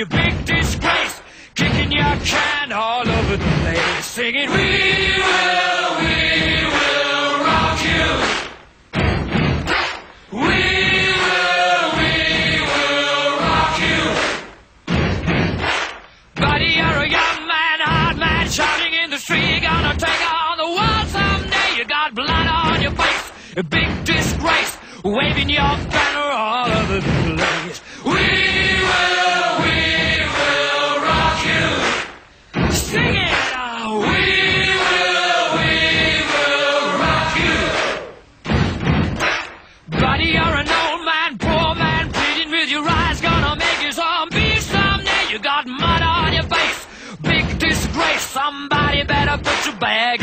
you big disgrace, kicking your can all over the place, singing, We will, we will rock you. We will, we will rock you, buddy. You're a young man, hot man, Shouting in the street, you're gonna take on the world someday. You got blood on your face, a big disgrace, waving your flag. bag